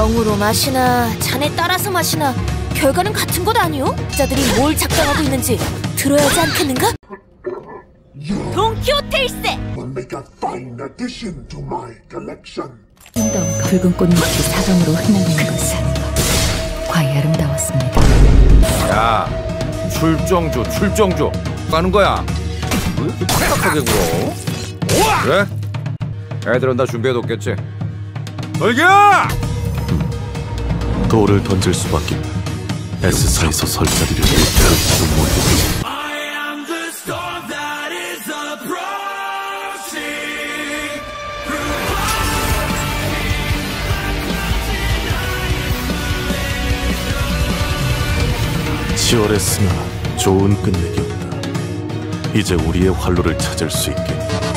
병으로 마시나 잔에 따라서 마시나 결과는 같은 것 아니오? 자들이 뭘 작정하고 있는지 들어야 하지 않겠는가? 돈키호테 일세! will make a fine addition to my collection. 인동 붉은 꽃잎이 사방으로 흩날리는 것은 과히 아름다웠습니다. 야 출정조 출정조 가는 거야 왜 이렇게 딱딱하게 굴어 그래? 애들은 다 준비해뒀겠지 돌겨! 돌을 던질 수밖에 S사에서 설 자리를 일으키지도 못했지 치열했으나 좋은 끝내기였다. 이제 우리의 활로를 찾을 수 있겠다